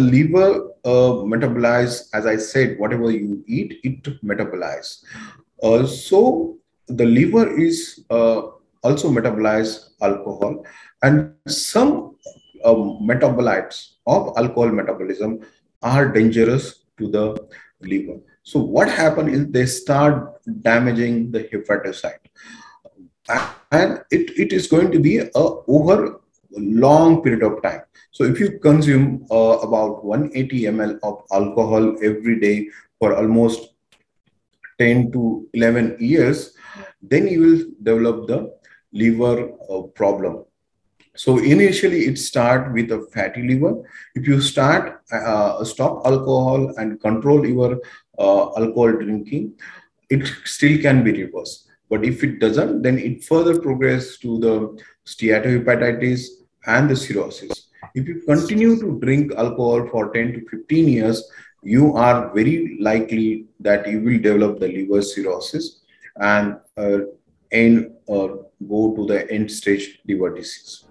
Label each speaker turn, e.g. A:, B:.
A: liver uh, metabolize, as I said, whatever you eat, it metabolize. Uh, so the liver is uh, also metabolize alcohol and some um, metabolites of alcohol metabolism are dangerous to the liver. So what happens is they start damaging the hepatocyte. And it, it is going to be a over long period of time. So if you consume uh, about 180 ml of alcohol every day for almost 10 to 11 years, then you will develop the liver uh, problem. So initially it start with a fatty liver. If you start uh, stop alcohol and control your uh, alcohol drinking, it still can be reversed. But if it doesn't, then it further progress to the steatohepatitis and the cirrhosis. If you continue to drink alcohol for 10 to 15 years, you are very likely that you will develop the liver cirrhosis and uh, uh, go to the end stage liver disease.